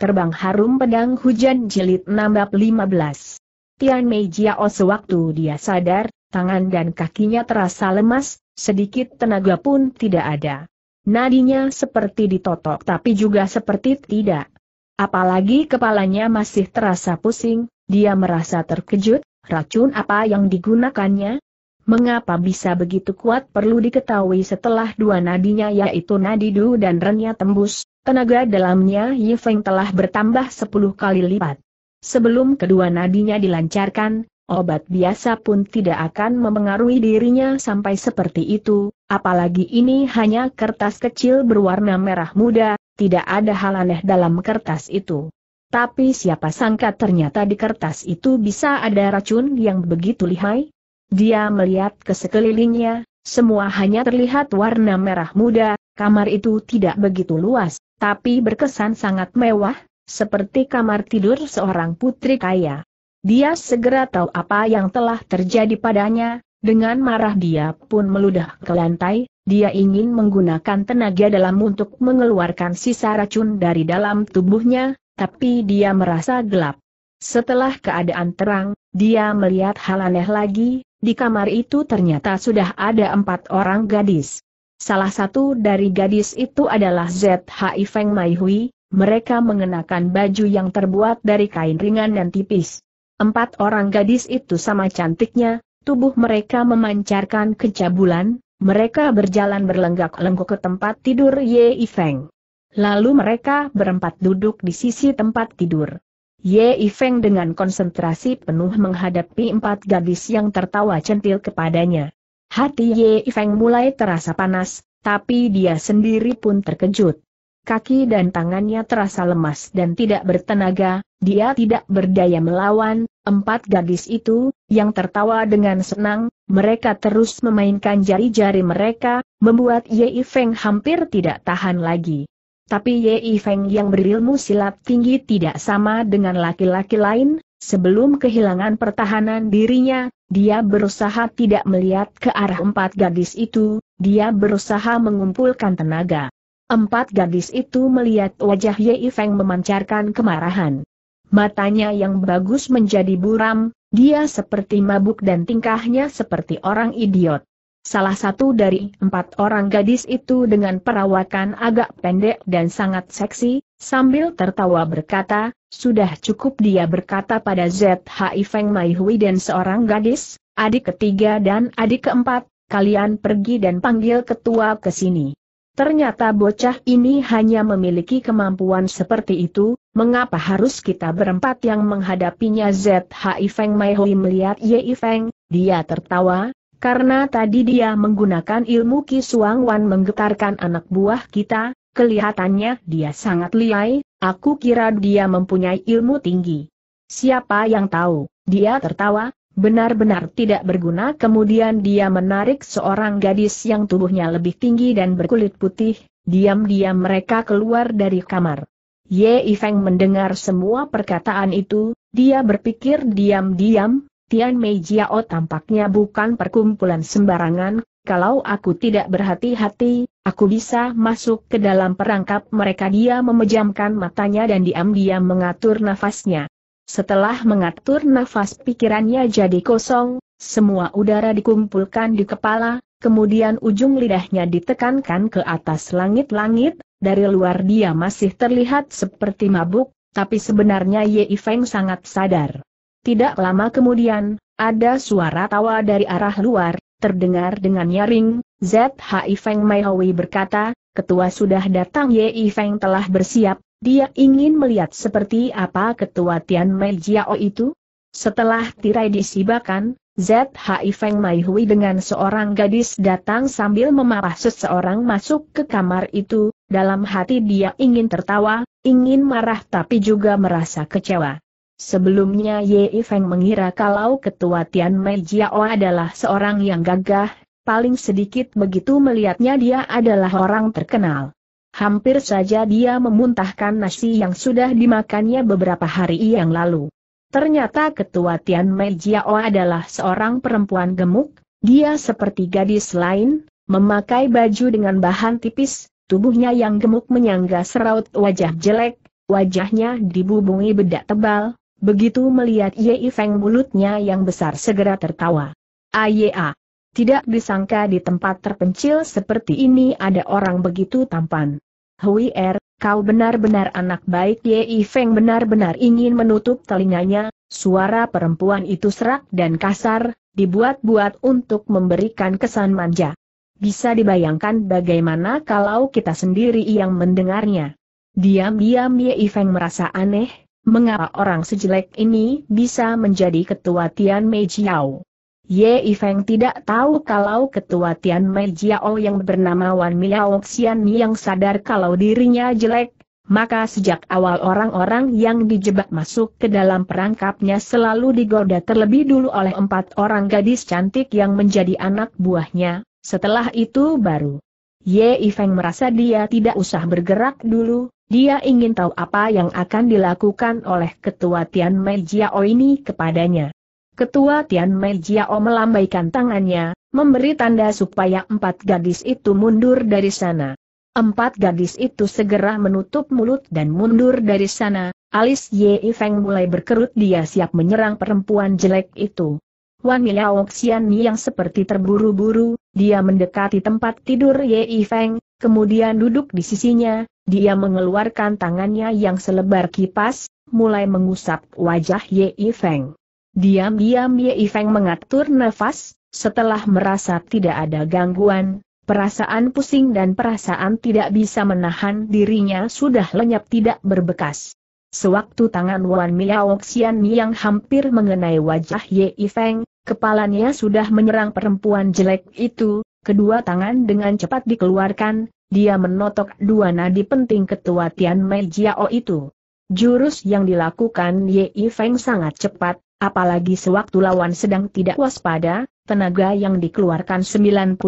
Terbang Harum Pedang Hujan Jilid 615. Tian Mei Jiao sewaktu dia sadar, tangan dan kakinya terasa lemas, sedikit tenaga pun tidak ada. Nadinya seperti ditotok tapi juga seperti tidak. Apalagi kepalanya masih terasa pusing, dia merasa terkejut, racun apa yang digunakannya? Mengapa bisa begitu kuat perlu diketahui setelah dua nadinya yaitu nadi Du dan Renya tembus, Tenaga dalamnya Yi Feng telah bertambah sepuluh kali lipat. Sebelum kedua nadinya dilancarkan, obat biasa pun tidak akan mempengaruhi dirinya sampai seperti itu, apalagi ini hanya kertas kecil berwarna merah muda, tidak ada hal aneh dalam kertas itu. Tapi siapa sangka ternyata di kertas itu bisa ada racun yang begitu lihai? Dia melihat ke sekelilingnya, semua hanya terlihat warna merah muda, kamar itu tidak begitu luas, tapi berkesan sangat mewah, seperti kamar tidur seorang putri kaya. Dia segera tahu apa yang telah terjadi padanya, dengan marah dia pun meludah ke lantai, dia ingin menggunakan tenaga dalam untuk mengeluarkan sisa racun dari dalam tubuhnya, tapi dia merasa gelap. Setelah keadaan terang, dia melihat hal aneh lagi, di kamar itu ternyata sudah ada empat orang gadis. Salah satu dari gadis itu adalah ZHI Feng Mai Hui, mereka mengenakan baju yang terbuat dari kain ringan dan tipis. Empat orang gadis itu sama cantiknya, tubuh mereka memancarkan kecabulan, mereka berjalan berlenggak-lenggok ke tempat tidur Ye Feng. Lalu mereka berempat duduk di sisi tempat tidur. Ye Feng dengan konsentrasi penuh menghadapi empat gadis yang tertawa centil kepadanya. Hati Ye Feng mulai terasa panas, tapi dia sendiri pun terkejut. Kaki dan tangannya terasa lemas dan tidak bertenaga, dia tidak berdaya melawan, empat gadis itu, yang tertawa dengan senang, mereka terus memainkan jari-jari mereka, membuat Ye Feng hampir tidak tahan lagi. Tapi Ye Feng yang berilmu silat tinggi tidak sama dengan laki-laki lain, sebelum kehilangan pertahanan dirinya, dia berusaha tidak melihat ke arah empat gadis itu, dia berusaha mengumpulkan tenaga. Empat gadis itu melihat wajah Ye Feng memancarkan kemarahan. Matanya yang bagus menjadi buram, dia seperti mabuk dan tingkahnya seperti orang idiot. Salah satu dari empat orang gadis itu dengan perawakan agak pendek dan sangat seksi, sambil tertawa berkata, sudah cukup dia berkata pada ZHI Feng Mai Hui dan seorang gadis, adik ketiga dan adik keempat, kalian pergi dan panggil ketua ke sini. Ternyata bocah ini hanya memiliki kemampuan seperti itu, mengapa harus kita berempat yang menghadapinya ZHI Feng Mai Hui melihat Ye Feng, dia tertawa, karena tadi dia menggunakan ilmu Ki Suang Wan menggetarkan anak buah kita, kelihatannya dia sangat liai, Aku kira dia mempunyai ilmu tinggi. Siapa yang tahu, dia tertawa, benar-benar tidak berguna kemudian dia menarik seorang gadis yang tubuhnya lebih tinggi dan berkulit putih, diam-diam mereka keluar dari kamar. Ye Feng mendengar semua perkataan itu, dia berpikir diam-diam, Tian Mei Jiao tampaknya bukan perkumpulan sembarangan, kalau aku tidak berhati-hati, aku bisa masuk ke dalam perangkap mereka dia memejamkan matanya dan diam-diam mengatur nafasnya. Setelah mengatur nafas pikirannya jadi kosong, semua udara dikumpulkan di kepala, kemudian ujung lidahnya ditekankan ke atas langit-langit, dari luar dia masih terlihat seperti mabuk, tapi sebenarnya Ye Feng sangat sadar. Tidak lama kemudian, ada suara tawa dari arah luar, terdengar dengan nyaring, ZHI Feng Mei Hui berkata, ketua sudah datang Ye Feng telah bersiap, dia ingin melihat seperti apa ketua Tian Mei Jiao itu. Setelah tirai disibakan, ZHI Feng Mei Hui dengan seorang gadis datang sambil memarah seseorang masuk ke kamar itu, dalam hati dia ingin tertawa, ingin marah tapi juga merasa kecewa. Sebelumnya Ye Feng mengira kalau ketua Tian Mei Jiao adalah seorang yang gagah, paling sedikit begitu melihatnya dia adalah orang terkenal. Hampir saja dia memuntahkan nasi yang sudah dimakannya beberapa hari yang lalu. Ternyata ketua Tian Mei Jiao adalah seorang perempuan gemuk, dia seperti gadis lain, memakai baju dengan bahan tipis, tubuhnya yang gemuk menyangga seraut wajah jelek, wajahnya dibubungi bedak tebal, begitu melihat Ye Feng mulutnya yang besar segera tertawa. Aya, tidak disangka di tempat terpencil seperti ini ada orang begitu tampan. Hui Er, kau benar-benar anak baik Ye Feng benar-benar ingin menutup telinganya, suara perempuan itu serak dan kasar, dibuat-buat untuk memberikan kesan manja. Bisa dibayangkan bagaimana kalau kita sendiri yang mendengarnya. Diam-diam Ye Feng merasa aneh, mengapa orang sejelek ini bisa menjadi ketua Tian Mei Jiao. Ye Feng tidak tahu kalau ketua Tian Mei Jiao yang bernama Wan Miao Xian yang sadar kalau dirinya jelek, maka sejak awal orang-orang yang dijebak masuk ke dalam perangkapnya selalu digoda terlebih dulu oleh empat orang gadis cantik yang menjadi anak buahnya, setelah itu baru. Ye Feng merasa dia tidak usah bergerak dulu, dia ingin tahu apa yang akan dilakukan oleh ketua Tian Mei Jiao ini kepadanya. Ketua Tian Mei Jiao melambaikan tangannya, memberi tanda supaya empat gadis itu mundur dari sana. Empat gadis itu segera menutup mulut dan mundur dari sana, alis Ye Feng mulai berkerut dia siap menyerang perempuan jelek itu. Wan Liao Xian yang seperti terburu-buru, dia mendekati tempat tidur Ye Feng, kemudian duduk di sisinya, dia mengeluarkan tangannya yang selebar kipas, mulai mengusap wajah Ye Feng. Diam-diam Ye Feng mengatur nafas, setelah merasa tidak ada gangguan, Perasaan pusing dan perasaan tidak bisa menahan dirinya sudah lenyap tidak berbekas. Sewaktu tangan Wan Miao Xian yang hampir mengenai wajah Ye Feng, kepalanya sudah menyerang perempuan jelek itu, kedua tangan dengan cepat dikeluarkan, dia menotok dua nadi penting ketua Tian Mei Jiao itu. Jurus yang dilakukan Ye Feng sangat cepat, apalagi sewaktu lawan sedang tidak waspada, tenaga yang dikeluarkan 90%,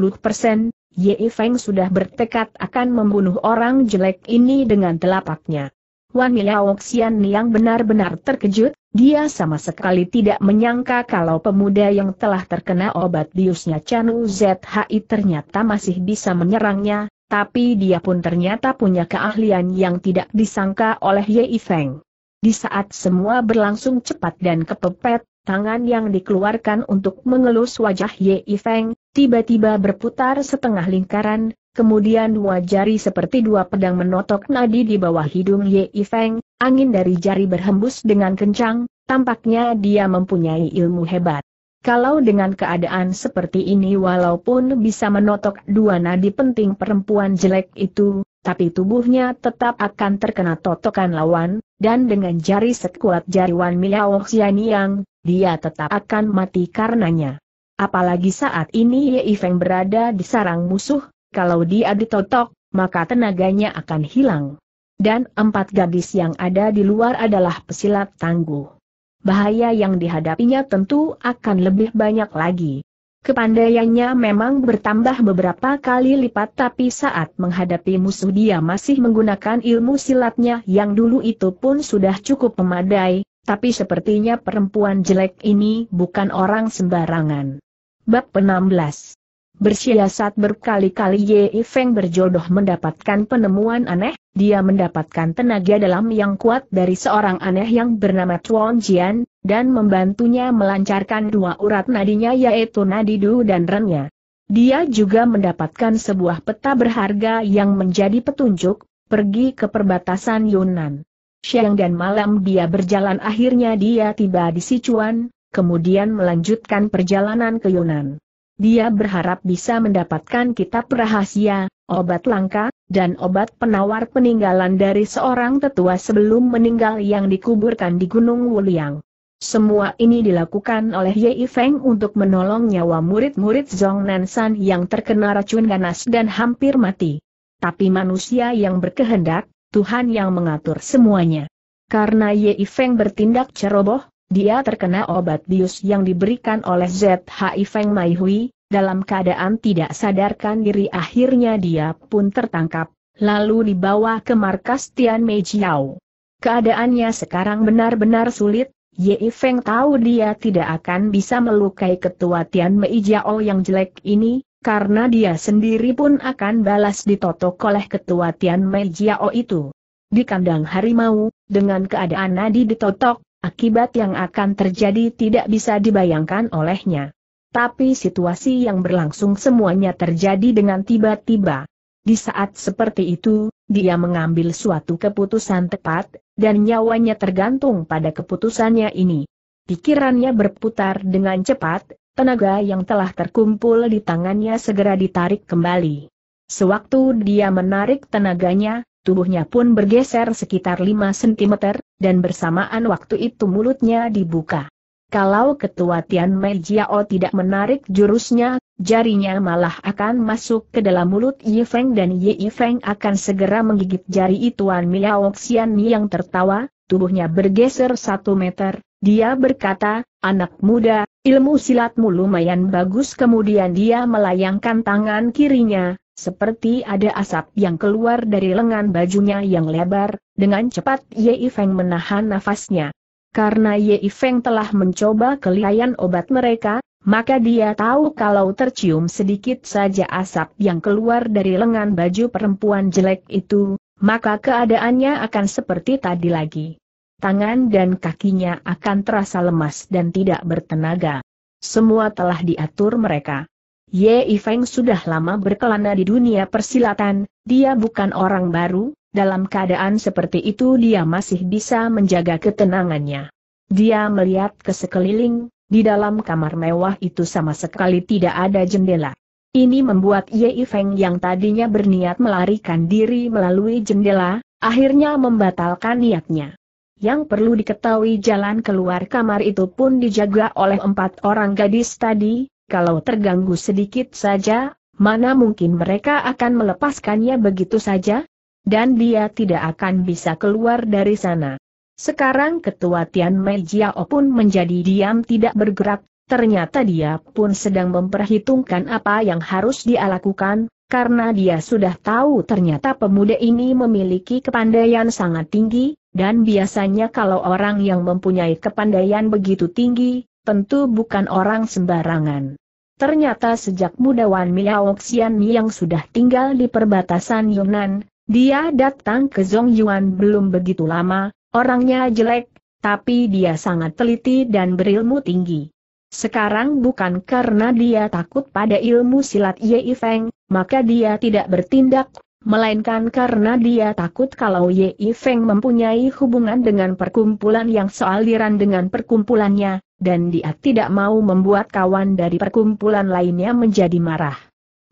Ye Feng sudah bertekad akan membunuh orang jelek ini dengan telapaknya. Wan Liao Xian yang benar-benar terkejut, dia sama sekali tidak menyangka kalau pemuda yang telah terkena obat biusnya Chanu ZHI ternyata masih bisa menyerangnya, tapi dia pun ternyata punya keahlian yang tidak disangka oleh Ye Feng. Di saat semua berlangsung cepat dan kepepet, tangan yang dikeluarkan untuk mengelus wajah Ye Feng, tiba-tiba berputar setengah lingkaran, kemudian dua jari seperti dua pedang menotok nadi di bawah hidung Ye Feng, angin dari jari berhembus dengan kencang, tampaknya dia mempunyai ilmu hebat. Kalau dengan keadaan seperti ini walaupun bisa menotok dua nadi penting perempuan jelek itu, tapi tubuhnya tetap akan terkena totokan lawan, dan dengan jari sekuat jari Wan Miao Xianyang, dia tetap akan mati karenanya. Apalagi saat ini Ye Feng berada di sarang musuh, kalau dia ditotok, maka tenaganya akan hilang. Dan empat gadis yang ada di luar adalah pesilat tangguh. Bahaya yang dihadapinya tentu akan lebih banyak lagi. Kepandaiannya memang bertambah beberapa kali lipat tapi saat menghadapi musuh dia masih menggunakan ilmu silatnya yang dulu itu pun sudah cukup memadai, tapi sepertinya perempuan jelek ini bukan orang sembarangan. Bab 16 Bersiasat berkali-kali Ye Feng berjodoh mendapatkan penemuan aneh, dia mendapatkan tenaga dalam yang kuat dari seorang aneh yang bernama Chuan Jian, dan membantunya melancarkan dua urat nadinya yaitu nadi Du dan Rennya. Dia juga mendapatkan sebuah peta berharga yang menjadi petunjuk, pergi ke perbatasan Yunan. Siang dan malam dia berjalan akhirnya dia tiba di Sichuan, kemudian melanjutkan perjalanan ke Yunan. Dia berharap bisa mendapatkan kitab rahasia, obat langka, dan obat penawar peninggalan dari seorang tetua sebelum meninggal yang dikuburkan di Gunung Wuliang. Semua ini dilakukan oleh Ye Feng untuk menolong nyawa murid-murid Zhong Nansan yang terkena racun ganas dan hampir mati. Tapi manusia yang berkehendak, Tuhan yang mengatur semuanya. Karena Ye Feng bertindak ceroboh, dia terkena obat bius yang diberikan oleh ZHI Feng Hui, dalam keadaan tidak sadarkan diri akhirnya dia pun tertangkap, lalu dibawa ke markas Tian Mei Jiao. Keadaannya sekarang benar-benar sulit, Ye Feng tahu dia tidak akan bisa melukai ketua Tian Mei Jiao yang jelek ini, karena dia sendiri pun akan balas ditotok oleh ketua Tian Mei Jiao itu. di kandang harimau, dengan keadaan nadi ditotok, akibat yang akan terjadi tidak bisa dibayangkan olehnya. Tapi situasi yang berlangsung semuanya terjadi dengan tiba-tiba. Di saat seperti itu, dia mengambil suatu keputusan tepat, dan nyawanya tergantung pada keputusannya ini. Pikirannya berputar dengan cepat, tenaga yang telah terkumpul di tangannya segera ditarik kembali. Sewaktu dia menarik tenaganya, tubuhnya pun bergeser sekitar 5 cm, dan bersamaan waktu itu mulutnya dibuka. Kalau ketua Tian Mei Jiao tidak menarik jurusnya, jarinya malah akan masuk ke dalam mulut Yi Feng dan Yi Feng akan segera menggigit jari Ituan Miao Xian yang tertawa, tubuhnya bergeser satu meter, dia berkata, anak muda, ilmu silatmu lumayan bagus. Kemudian dia melayangkan tangan kirinya, seperti ada asap yang keluar dari lengan bajunya yang lebar, dengan cepat Yi Feng menahan nafasnya. Karena Ye Feng telah mencoba kelihayan obat mereka, maka dia tahu kalau tercium sedikit saja asap yang keluar dari lengan baju perempuan jelek itu, maka keadaannya akan seperti tadi lagi. Tangan dan kakinya akan terasa lemas dan tidak bertenaga. Semua telah diatur mereka. Ye Feng sudah lama berkelana di dunia persilatan, dia bukan orang baru, dalam keadaan seperti itu dia masih bisa menjaga ketenangannya. Dia melihat ke sekeliling, di dalam kamar mewah itu sama sekali tidak ada jendela. Ini membuat Ye Feng yang tadinya berniat melarikan diri melalui jendela, akhirnya membatalkan niatnya. Yang perlu diketahui jalan keluar kamar itu pun dijaga oleh empat orang gadis tadi, kalau terganggu sedikit saja, mana mungkin mereka akan melepaskannya begitu saja? dan dia tidak akan bisa keluar dari sana. Sekarang ketua Tian Mei Jiao pun menjadi diam tidak bergerak, ternyata dia pun sedang memperhitungkan apa yang harus dia lakukan, karena dia sudah tahu ternyata pemuda ini memiliki kepandaian sangat tinggi, dan biasanya kalau orang yang mempunyai kepandaian begitu tinggi, tentu bukan orang sembarangan. Ternyata sejak muda Wan Miao Xian yang sudah tinggal di perbatasan Yunnan, dia datang ke Zong Yuan belum begitu lama, orangnya jelek, tapi dia sangat teliti dan berilmu tinggi. Sekarang bukan karena dia takut pada ilmu silat Ye Feng, maka dia tidak bertindak, melainkan karena dia takut kalau Ye Feng mempunyai hubungan dengan perkumpulan yang sealiran dengan perkumpulannya, dan dia tidak mau membuat kawan dari perkumpulan lainnya menjadi marah.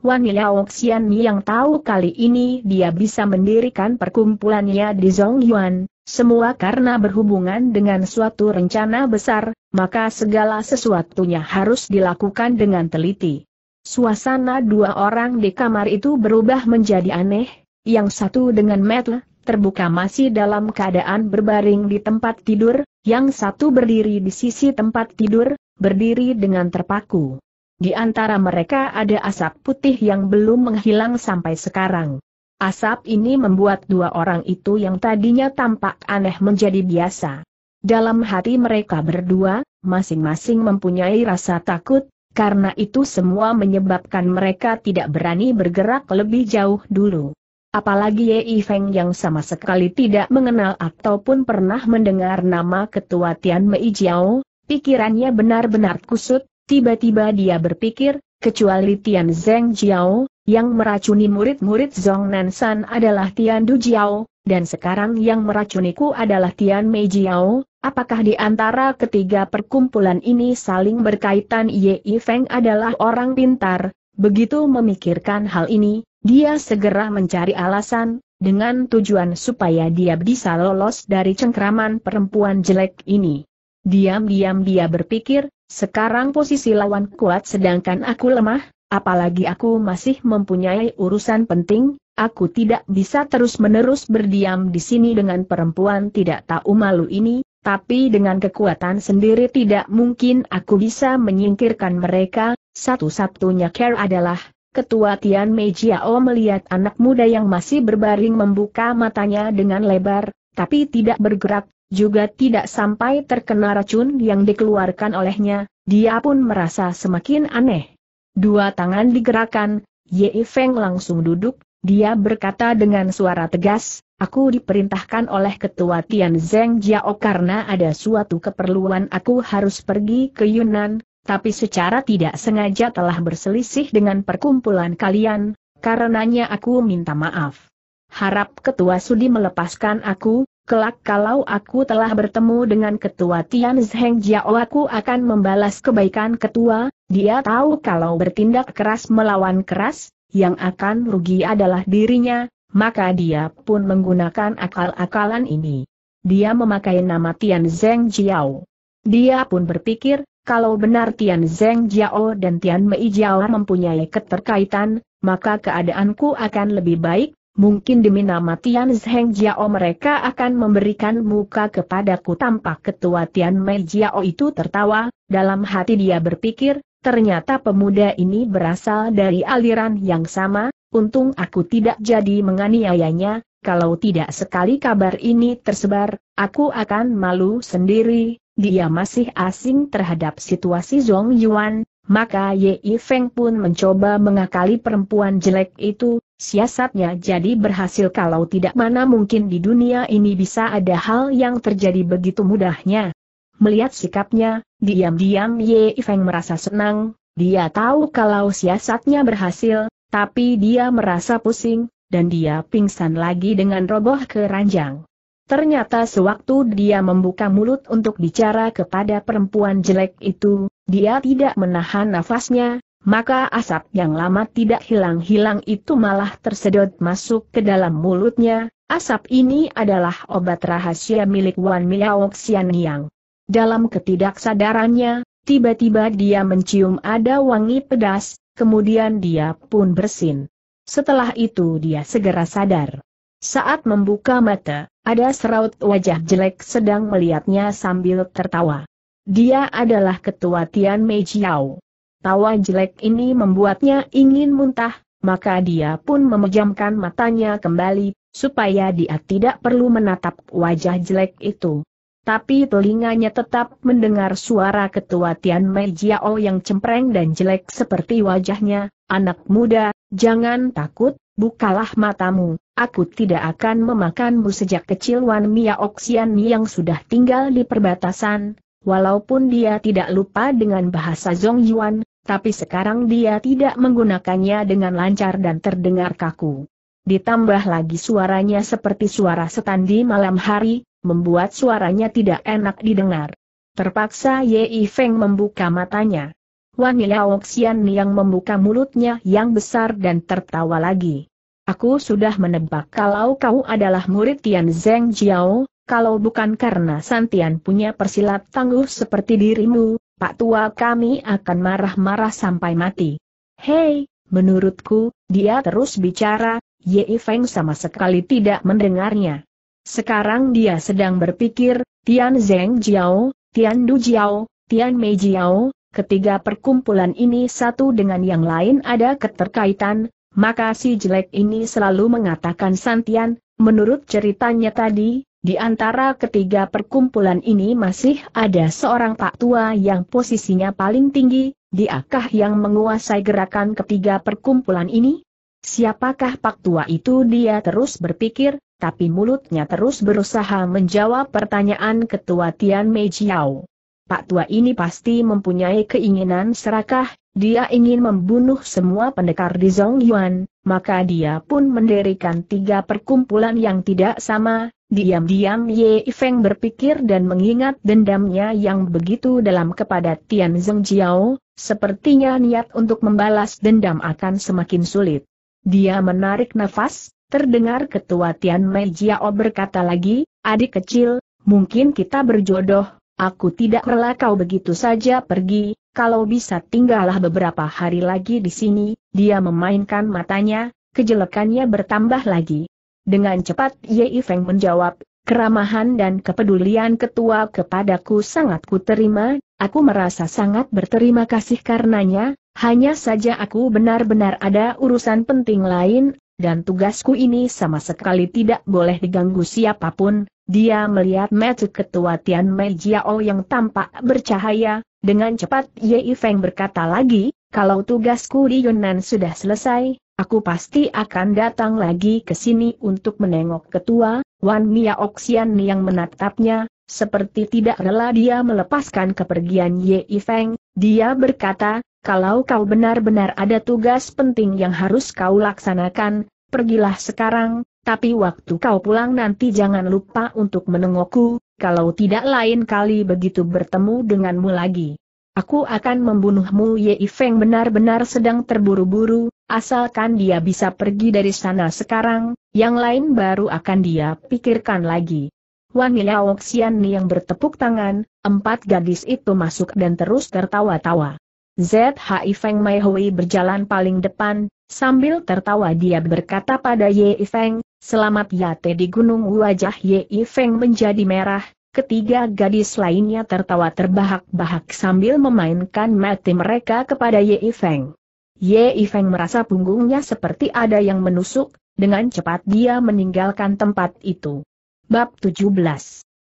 Wan Liao Xian yang tahu kali ini dia bisa mendirikan perkumpulannya di Zongyuan, semua karena berhubungan dengan suatu rencana besar, maka segala sesuatunya harus dilakukan dengan teliti. Suasana dua orang di kamar itu berubah menjadi aneh, yang satu dengan metel, terbuka masih dalam keadaan berbaring di tempat tidur, yang satu berdiri di sisi tempat tidur, berdiri dengan terpaku. Di antara mereka ada asap putih yang belum menghilang sampai sekarang. Asap ini membuat dua orang itu yang tadinya tampak aneh menjadi biasa. Dalam hati mereka berdua, masing-masing mempunyai rasa takut, karena itu semua menyebabkan mereka tidak berani bergerak lebih jauh dulu. Apalagi Ye Feng yang sama sekali tidak mengenal ataupun pernah mendengar nama ketua Tian Mei Jiao, pikirannya benar-benar kusut, Tiba-tiba dia berpikir, kecuali Tian Zeng Jiao, yang meracuni murid-murid Zong Nansan adalah Tian Du Jiao, dan sekarang yang meracuniku adalah Tian Mei Jiao, apakah di antara ketiga perkumpulan ini saling berkaitan? Ye Feng adalah orang pintar, begitu memikirkan hal ini, dia segera mencari alasan, dengan tujuan supaya dia bisa lolos dari cengkraman perempuan jelek ini. Diam-diam dia berpikir, sekarang posisi lawan kuat sedangkan aku lemah, apalagi aku masih mempunyai urusan penting, aku tidak bisa terus-menerus berdiam di sini dengan perempuan tidak tahu malu ini, tapi dengan kekuatan sendiri tidak mungkin aku bisa menyingkirkan mereka, satu-satunya care adalah, Ketua Tian Mei Jiao melihat anak muda yang masih berbaring membuka matanya dengan lebar, tapi tidak bergerak, juga tidak sampai terkena racun yang dikeluarkan olehnya, dia pun merasa semakin aneh. Dua tangan digerakkan, Ye Feng langsung duduk, dia berkata dengan suara tegas, Aku diperintahkan oleh ketua Tian Zeng Jiao karena ada suatu keperluan aku harus pergi ke Yunan, tapi secara tidak sengaja telah berselisih dengan perkumpulan kalian, karenanya aku minta maaf. Harap ketua sudi melepaskan aku, kelak kalau aku telah bertemu dengan ketua Tian Zeng Jiao aku akan membalas kebaikan ketua, dia tahu kalau bertindak keras melawan keras, yang akan rugi adalah dirinya, maka dia pun menggunakan akal-akalan ini. Dia memakai nama Tian Zeng Jiao. Dia pun berpikir, kalau benar Tian Zeng Jiao dan Tian Mei Jiao mempunyai keterkaitan, maka keadaanku akan lebih baik, mungkin demi nama Tian Zeng Jiao mereka akan memberikan muka kepadaku. Tampak ketua Tian Mei Jiao itu tertawa, dalam hati dia berpikir, ternyata pemuda ini berasal dari aliran yang sama, Untung aku tidak jadi menganiayanya, kalau tidak sekali kabar ini tersebar, aku akan malu sendiri, dia masih asing terhadap situasi Zhong Yuan, maka Ye Feng pun mencoba mengakali perempuan jelek itu, siasatnya jadi berhasil kalau tidak mana mungkin di dunia ini bisa ada hal yang terjadi begitu mudahnya. Melihat sikapnya, diam-diam Ye Feng merasa senang, dia tahu kalau siasatnya berhasil, tapi dia merasa pusing, dan dia pingsan lagi dengan roboh ke ranjang. Ternyata sewaktu dia membuka mulut untuk bicara kepada perempuan jelek itu, dia tidak menahan nafasnya, maka asap yang lama tidak hilang-hilang itu malah tersedot masuk ke dalam mulutnya. Asap ini adalah obat rahasia milik Wan Miao Xian Yang. Dalam ketidaksadarannya, tiba-tiba dia mencium ada wangi pedas, kemudian dia pun bersin. Setelah itu dia segera sadar. Saat membuka mata, ada seraut wajah jelek sedang melihatnya sambil tertawa. Dia adalah ketua Tian Mei Jiao. Tawa jelek ini membuatnya ingin muntah, maka dia pun memejamkan matanya kembali, supaya dia tidak perlu menatap wajah jelek itu tapi telinganya tetap mendengar suara ketua Tian Mei Jiao yang cempreng dan jelek seperti wajahnya, anak muda, jangan takut, bukalah matamu, aku tidak akan memakanmu sejak kecil Wan Mia Oksian yang sudah tinggal di perbatasan, walaupun dia tidak lupa dengan bahasa Zhong Yuan, tapi sekarang dia tidak menggunakannya dengan lancar dan terdengar kaku. Ditambah lagi suaranya seperti suara setan di malam hari, membuat suaranya tidak enak didengar. Terpaksa Ye Feng membuka matanya. Wan Yao Xian yang membuka mulutnya yang besar dan tertawa lagi. Aku sudah menebak kalau kau adalah murid Tian Zeng Jiao, kalau bukan karena Santian punya persilat tangguh seperti dirimu, Pak Tua kami akan marah-marah sampai mati. Hei, menurutku, dia terus bicara, Ye Feng sama sekali tidak mendengarnya. Sekarang dia sedang berpikir, Tian Zeng Jiao, Tian Du Jiao, Tian Mei Jiao, ketiga perkumpulan ini satu dengan yang lain ada keterkaitan, maka si jelek ini selalu mengatakan Santian, menurut ceritanya tadi, di antara ketiga perkumpulan ini masih ada seorang pak tua yang posisinya paling tinggi, diakah yang menguasai gerakan ketiga perkumpulan ini? Siapakah pak tua itu dia terus berpikir, tapi mulutnya terus berusaha menjawab pertanyaan ketua Tian Mei Jiao. Pak tua ini pasti mempunyai keinginan serakah, dia ingin membunuh semua pendekar di Zhong Yuan, maka dia pun mendirikan tiga perkumpulan yang tidak sama, diam-diam Ye Feng berpikir dan mengingat dendamnya yang begitu dalam kepada Tian Zheng Jiao, sepertinya niat untuk membalas dendam akan semakin sulit. Dia menarik nafas, Terdengar ketua Tian Mei Jiao berkata lagi, adik kecil, mungkin kita berjodoh, aku tidak rela kau begitu saja pergi, kalau bisa tinggallah beberapa hari lagi di sini, dia memainkan matanya, kejelekannya bertambah lagi. Dengan cepat Ye Feng menjawab, keramahan dan kepedulian ketua kepadaku sangat kuterima, aku merasa sangat berterima kasih karenanya, hanya saja aku benar-benar ada urusan penting lain, dan tugasku ini sama sekali tidak boleh diganggu siapa pun, dia melihat mata ketua Tian Mei Jiao yang tampak bercahaya, dengan cepat Ye Feng berkata lagi, kalau tugasku di Yunan sudah selesai, Aku pasti akan datang lagi ke sini untuk menengok ketua, Wan Mia Oksian yang menatapnya, seperti tidak rela dia melepaskan kepergian Ye Feng, dia berkata, kalau kau benar-benar ada tugas penting yang harus kau laksanakan, pergilah sekarang, tapi waktu kau pulang nanti jangan lupa untuk menengokku, kalau tidak lain kali begitu bertemu denganmu lagi. Aku akan membunuhmu Ye Feng benar-benar sedang terburu-buru, asalkan dia bisa pergi dari sana sekarang, yang lain baru akan dia pikirkan lagi. Wan Liao Xian yang bertepuk tangan, empat gadis itu masuk dan terus tertawa-tawa. ZHI Feng Mei Hui berjalan paling depan, sambil tertawa dia berkata pada Ye Feng, selamat yate di gunung wajah Ye Feng menjadi merah, ketiga gadis lainnya tertawa terbahak-bahak sambil memainkan mati mereka kepada Ye Feng. Ye Feng merasa punggungnya seperti ada yang menusuk, dengan cepat dia meninggalkan tempat itu. Bab 17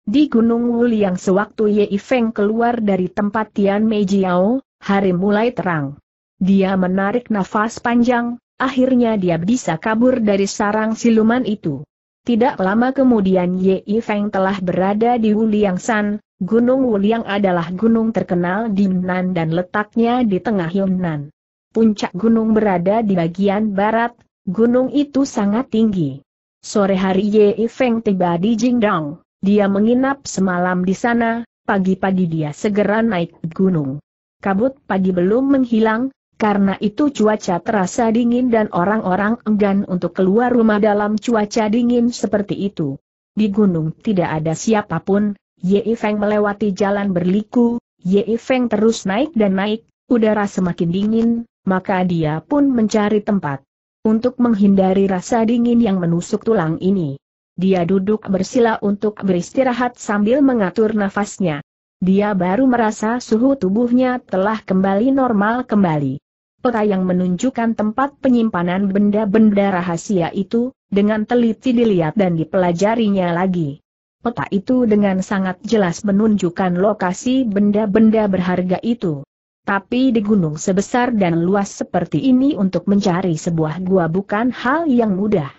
Di Gunung Wuliang sewaktu Ye Feng keluar dari tempat Tian Meijiao, hari mulai terang. Dia menarik nafas panjang, akhirnya dia bisa kabur dari sarang siluman itu. Tidak lama kemudian Ye Feng telah berada di Wuliang San, Gunung Wuliang adalah gunung terkenal di Yunnan dan letaknya di tengah Yunnan. Puncak gunung berada di bagian barat, gunung itu sangat tinggi. Sore hari Ye Feng tiba di Jingdong, dia menginap semalam di sana, pagi-pagi dia segera naik gunung. Kabut pagi belum menghilang, karena itu cuaca terasa dingin dan orang-orang enggan untuk keluar rumah dalam cuaca dingin seperti itu. Di gunung tidak ada siapa pun, Ye Feng melewati jalan berliku, Ye Feng terus naik dan naik, udara semakin dingin, maka dia pun mencari tempat. Untuk menghindari rasa dingin yang menusuk tulang ini. Dia duduk bersila untuk beristirahat sambil mengatur nafasnya. Dia baru merasa suhu tubuhnya telah kembali normal kembali. Peta yang menunjukkan tempat penyimpanan benda-benda rahasia itu, dengan teliti dilihat dan dipelajarinya lagi. Peta itu dengan sangat jelas menunjukkan lokasi benda-benda berharga itu. Tapi di gunung sebesar dan luas seperti ini untuk mencari sebuah gua bukan hal yang mudah.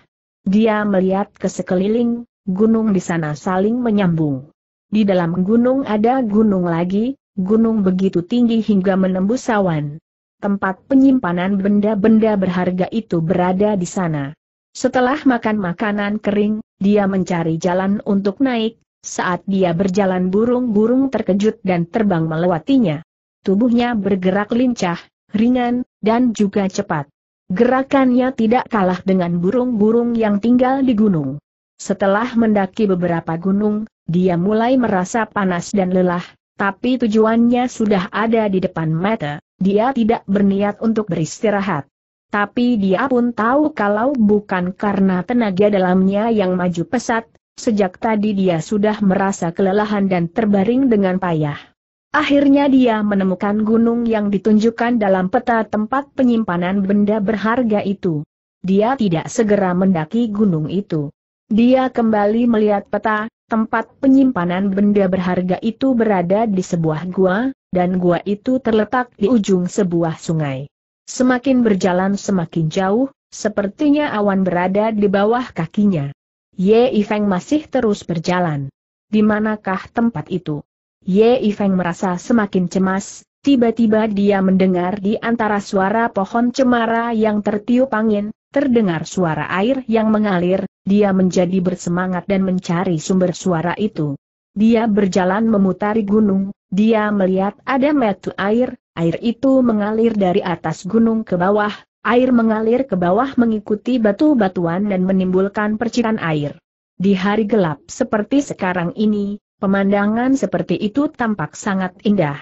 Dia melihat ke sekeliling, gunung di sana saling menyambung. Di dalam gunung ada gunung lagi, gunung begitu tinggi hingga menembus awan. Tempat penyimpanan benda-benda berharga itu berada di sana. Setelah makan makanan kering, dia mencari jalan untuk naik, saat dia berjalan burung-burung terkejut dan terbang melewatinya tubuhnya bergerak lincah, ringan, dan juga cepat. Gerakannya tidak kalah dengan burung-burung yang tinggal di gunung. Setelah mendaki beberapa gunung, dia mulai merasa panas dan lelah, tapi tujuannya sudah ada di depan mata, dia tidak berniat untuk beristirahat. Tapi dia pun tahu kalau bukan karena tenaga dalamnya yang maju pesat, sejak tadi dia sudah merasa kelelahan dan terbaring dengan payah. Akhirnya dia menemukan gunung yang ditunjukkan dalam peta tempat penyimpanan benda berharga itu. Dia tidak segera mendaki gunung itu. Dia kembali melihat peta, tempat penyimpanan benda berharga itu berada di sebuah gua, dan gua itu terletak di ujung sebuah sungai. Semakin berjalan semakin jauh, sepertinya awan berada di bawah kakinya. Ye Ifeng masih terus berjalan. Di manakah tempat itu? Ye Feng merasa semakin cemas, tiba-tiba dia mendengar di antara suara pohon cemara yang tertiup angin, terdengar suara air yang mengalir, dia menjadi bersemangat dan mencari sumber suara itu. Dia berjalan memutari gunung, dia melihat ada metu air, air itu mengalir dari atas gunung ke bawah, air mengalir ke bawah mengikuti batu-batuan dan menimbulkan percikan air. Di hari gelap seperti sekarang ini, Pemandangan seperti itu tampak sangat indah.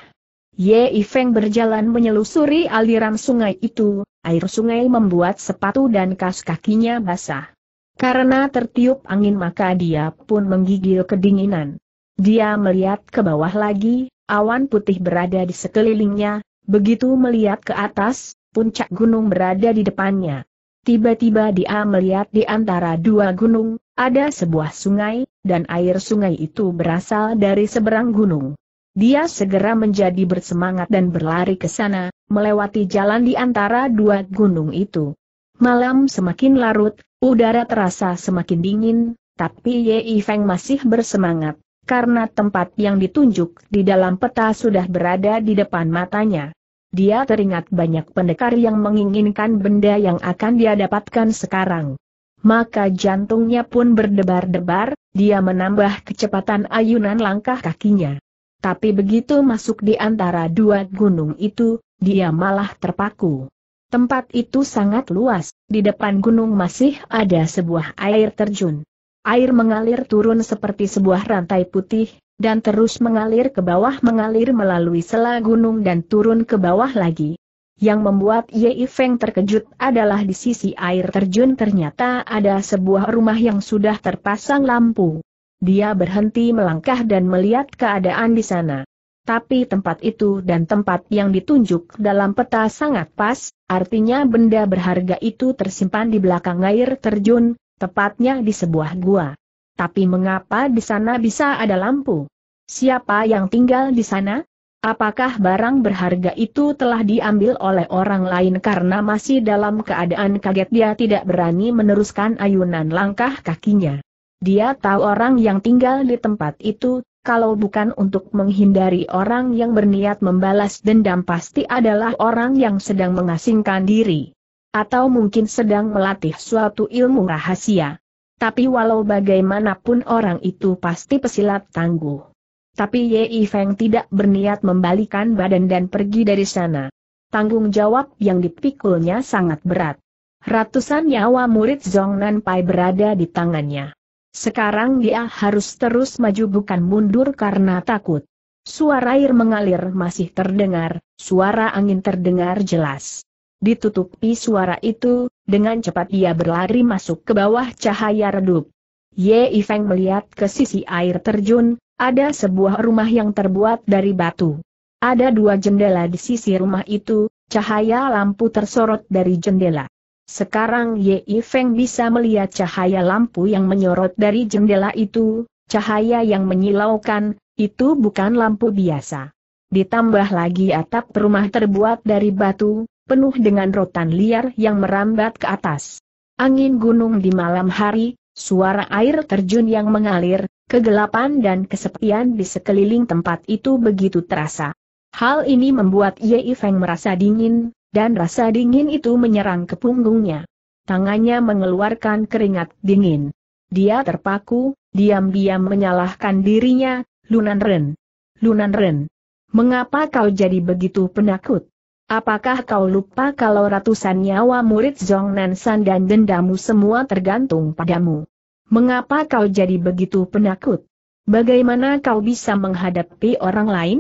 Ye Feng berjalan menyelusuri aliran sungai itu, air sungai membuat sepatu dan kas kakinya basah. Karena tertiup angin maka dia pun menggigil kedinginan. Dia melihat ke bawah lagi, awan putih berada di sekelilingnya, begitu melihat ke atas, puncak gunung berada di depannya. Tiba-tiba dia melihat di antara dua gunung, ada sebuah sungai, dan air sungai itu berasal dari seberang gunung. Dia segera menjadi bersemangat dan berlari ke sana, melewati jalan di antara dua gunung itu. Malam semakin larut, udara terasa semakin dingin, tapi Ye Feng masih bersemangat, karena tempat yang ditunjuk di dalam peta sudah berada di depan matanya. Dia teringat banyak pendekar yang menginginkan benda yang akan dia dapatkan sekarang. Maka jantungnya pun berdebar-debar, dia menambah kecepatan ayunan langkah kakinya. Tapi begitu masuk di antara dua gunung itu, dia malah terpaku. Tempat itu sangat luas, di depan gunung masih ada sebuah air terjun. Air mengalir turun seperti sebuah rantai putih, dan terus mengalir ke bawah mengalir melalui sela gunung dan turun ke bawah lagi. Yang membuat Ye Feng terkejut adalah di sisi air terjun ternyata ada sebuah rumah yang sudah terpasang lampu. Dia berhenti melangkah dan melihat keadaan di sana. Tapi tempat itu dan tempat yang ditunjuk dalam peta sangat pas, artinya benda berharga itu tersimpan di belakang air terjun, tepatnya di sebuah gua. Tapi mengapa di sana bisa ada lampu? Siapa yang tinggal di sana? Apakah barang berharga itu telah diambil oleh orang lain karena masih dalam keadaan kaget dia tidak berani meneruskan ayunan langkah kakinya. Dia tahu orang yang tinggal di tempat itu, kalau bukan untuk menghindari orang yang berniat membalas dendam pasti adalah orang yang sedang mengasingkan diri. Atau mungkin sedang melatih suatu ilmu rahasia. Tapi walau bagaimanapun orang itu pasti pesilat tangguh. Tapi Ye Feng tidak berniat membalikan badan dan pergi dari sana. Tanggung jawab yang dipikulnya sangat berat. Ratusan nyawa murid Zong Nan Pai berada di tangannya. Sekarang dia harus terus maju bukan mundur karena takut. Suara air mengalir masih terdengar, suara angin terdengar jelas. Ditutupi suara itu, dengan cepat dia berlari masuk ke bawah cahaya redup. Ye Feng melihat ke sisi air terjun, ada sebuah rumah yang terbuat dari batu. Ada dua jendela di sisi rumah itu, cahaya lampu tersorot dari jendela. Sekarang Ye Feng bisa melihat cahaya lampu yang menyorot dari jendela itu, cahaya yang menyilaukan, itu bukan lampu biasa. Ditambah lagi atap rumah terbuat dari batu, penuh dengan rotan liar yang merambat ke atas. Angin gunung di malam hari, suara air terjun yang mengalir, kegelapan dan kesepian di sekeliling tempat itu begitu terasa. Hal ini membuat Ye Feng merasa dingin, dan rasa dingin itu menyerang ke punggungnya. Tangannya mengeluarkan keringat dingin. Dia terpaku, diam-diam menyalahkan dirinya, Lunan Ren. Lunan Ren. Mengapa kau jadi begitu penakut? Apakah kau lupa kalau ratusan nyawa murid Zong San dan dendamu semua tergantung padamu? Mengapa kau jadi begitu penakut? Bagaimana kau bisa menghadapi orang lain?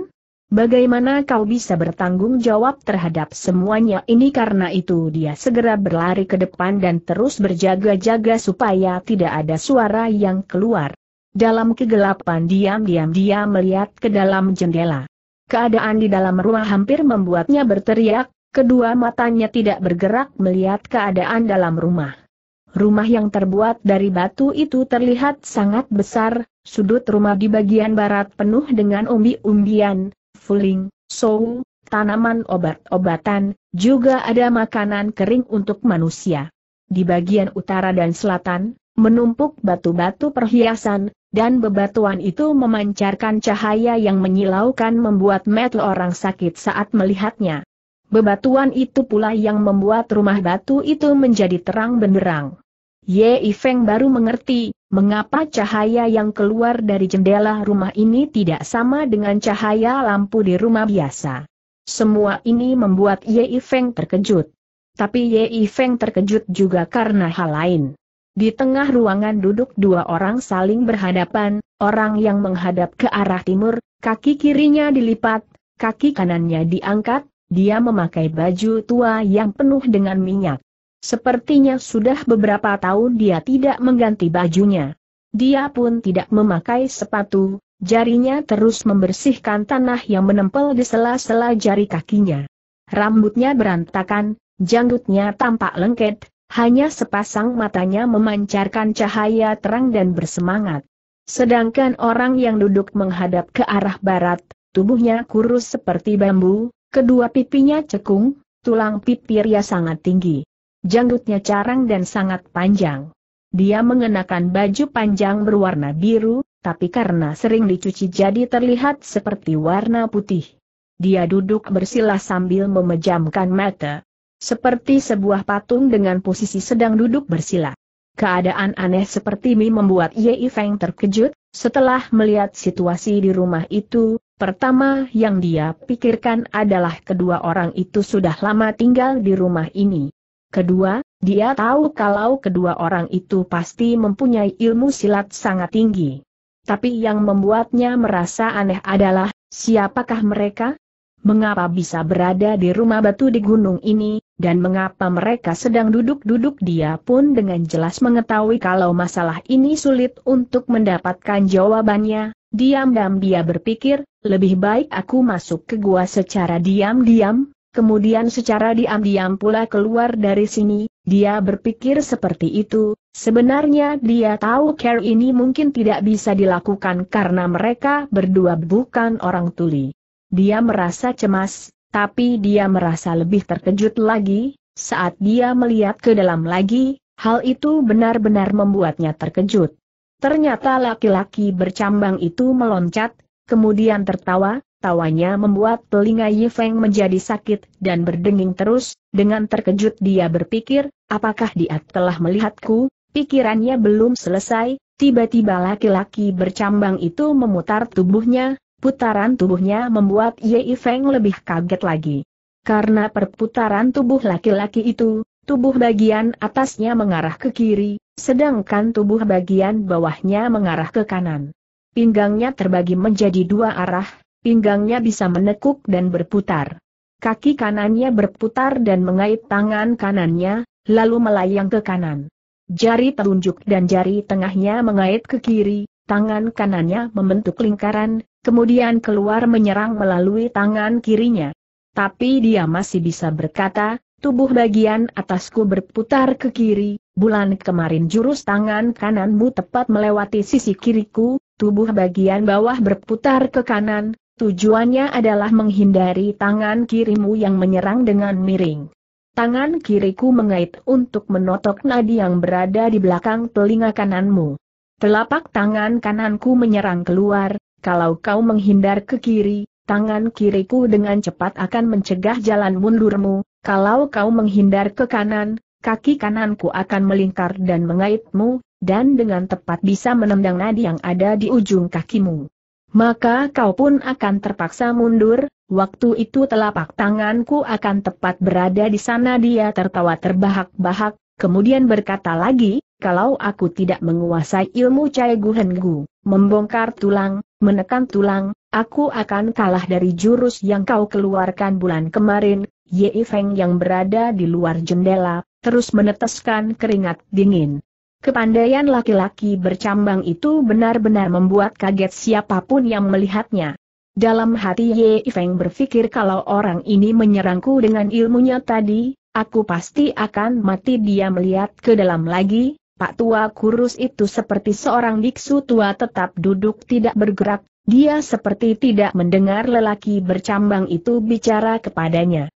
Bagaimana kau bisa bertanggung jawab terhadap semuanya ini karena itu dia segera berlari ke depan dan terus berjaga-jaga supaya tidak ada suara yang keluar. Dalam kegelapan diam-diam dia melihat ke dalam jendela. Keadaan di dalam rumah hampir membuatnya berteriak, kedua matanya tidak bergerak melihat keadaan dalam rumah. Rumah yang terbuat dari batu itu terlihat sangat besar, sudut rumah di bagian barat penuh dengan umbi-umbian, fuling, sou, tanaman obat-obatan, juga ada makanan kering untuk manusia. Di bagian utara dan selatan, menumpuk batu-batu perhiasan, dan bebatuan itu memancarkan cahaya yang menyilaukan membuat mata orang sakit saat melihatnya. Bebatuan itu pula yang membuat rumah batu itu menjadi terang benderang. Ye Feng baru mengerti, mengapa cahaya yang keluar dari jendela rumah ini tidak sama dengan cahaya lampu di rumah biasa. Semua ini membuat Ye Feng terkejut. Tapi Ye Feng terkejut juga karena hal lain. Di tengah ruangan duduk dua orang saling berhadapan, orang yang menghadap ke arah timur, kaki kirinya dilipat, kaki kanannya diangkat, dia memakai baju tua yang penuh dengan minyak. Sepertinya sudah beberapa tahun dia tidak mengganti bajunya. Dia pun tidak memakai sepatu, jarinya terus membersihkan tanah yang menempel di sela-sela jari kakinya. Rambutnya berantakan, janggutnya tampak lengket, hanya sepasang matanya memancarkan cahaya terang dan bersemangat. Sedangkan orang yang duduk menghadap ke arah barat, tubuhnya kurus seperti bambu, kedua pipinya cekung, tulang pipirnya sangat tinggi. Janggutnya carang dan sangat panjang. Dia mengenakan baju panjang berwarna biru, tapi karena sering dicuci jadi terlihat seperti warna putih. Dia duduk bersila sambil memejamkan mata. Seperti sebuah patung dengan posisi sedang duduk bersila. Keadaan aneh seperti ini membuat Ye Feng terkejut, setelah melihat situasi di rumah itu, pertama yang dia pikirkan adalah kedua orang itu sudah lama tinggal di rumah ini. Kedua, dia tahu kalau kedua orang itu pasti mempunyai ilmu silat sangat tinggi. Tapi yang membuatnya merasa aneh adalah, siapakah mereka? Mengapa bisa berada di rumah batu di gunung ini, dan mengapa mereka sedang duduk-duduk dia pun dengan jelas mengetahui kalau masalah ini sulit untuk mendapatkan jawabannya. Diam-diam dia berpikir, lebih baik aku masuk ke gua secara diam-diam, kemudian secara diam-diam pula keluar dari sini, dia berpikir seperti itu, sebenarnya dia tahu care ini mungkin tidak bisa dilakukan karena mereka berdua bukan orang tuli. Dia merasa cemas, tapi dia merasa lebih terkejut lagi, saat dia melihat ke dalam lagi, hal itu benar-benar membuatnya terkejut. Ternyata laki-laki bercambang itu meloncat, kemudian tertawa, tawanya membuat telinga Yi Feng menjadi sakit dan berdenging terus, dengan terkejut dia berpikir, apakah dia telah melihatku, pikirannya belum selesai, tiba-tiba laki-laki bercambang itu memutar tubuhnya, putaran tubuhnya membuat Yi Feng lebih kaget lagi. Karena perputaran tubuh laki-laki itu, tubuh bagian atasnya mengarah ke kiri, sedangkan tubuh bagian bawahnya mengarah ke kanan. Pinggangnya terbagi menjadi dua arah, pinggangnya bisa menekuk dan berputar. Kaki kanannya berputar dan mengait tangan kanannya, lalu melayang ke kanan. Jari telunjuk dan jari tengahnya mengait ke kiri, tangan kanannya membentuk lingkaran, kemudian keluar menyerang melalui tangan kirinya. Tapi dia masih bisa berkata, tubuh bagian atasku berputar ke kiri, bulan kemarin jurus tangan kananmu tepat melewati sisi kiriku, tubuh bagian bawah berputar ke kanan, Tujuannya adalah menghindari tangan kirimu yang menyerang dengan miring. Tangan kiriku mengait untuk menotok nadi yang berada di belakang telinga kananmu. Telapak tangan kananku menyerang keluar, kalau kau menghindar ke kiri, tangan kiriku dengan cepat akan mencegah jalan mundurmu, kalau kau menghindar ke kanan, kaki kananku akan melingkar dan mengaitmu, dan dengan tepat bisa menendang nadi yang ada di ujung kakimu maka kau pun akan terpaksa mundur, waktu itu telapak tanganku akan tepat berada di sana. Dia tertawa terbahak-bahak, kemudian berkata lagi, kalau aku tidak menguasai ilmu Cai Guhengu, membongkar tulang, menekan tulang, aku akan kalah dari jurus yang kau keluarkan bulan kemarin, Ye Feng yang berada di luar jendela, terus meneteskan keringat dingin. Kepandaian laki-laki bercambang itu benar-benar membuat kaget siapa pun yang melihatnya. Dalam hati Ye Feng berpikir kalau orang ini menyerangku dengan ilmunya tadi, aku pasti akan mati dia melihat ke dalam lagi, Pak tua kurus itu seperti seorang biksu tua tetap duduk tidak bergerak, dia seperti tidak mendengar lelaki bercambang itu bicara kepadanya.